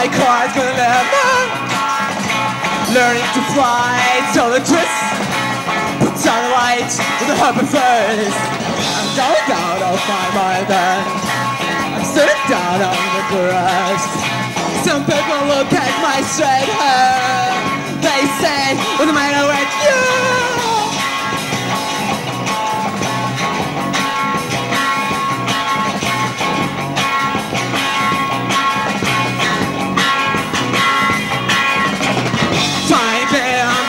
my car's gonna never Learning to fly, till the twist. Put on the light with the hopper first I'm going down off my mind Some people look at my straight hair They say, what's the matter with you?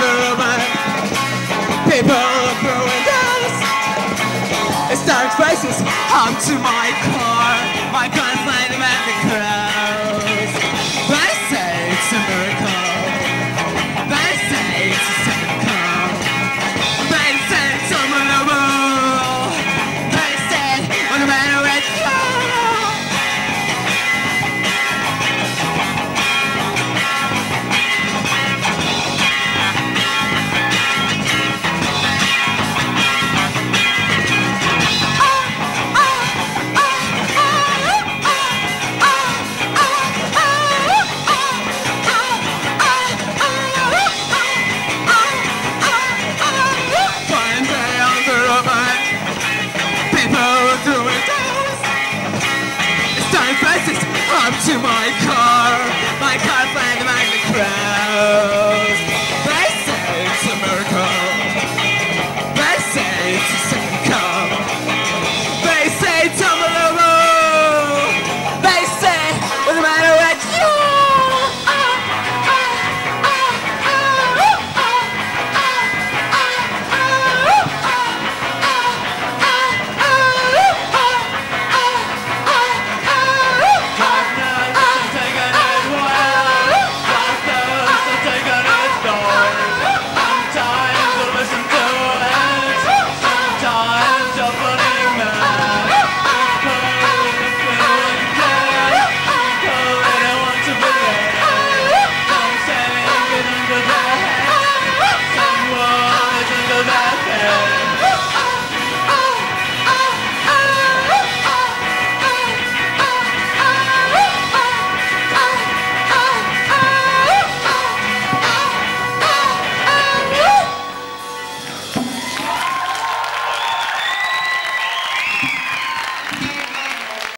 The road, people are throwing faces up to my car. My guns up at the crowds. My car.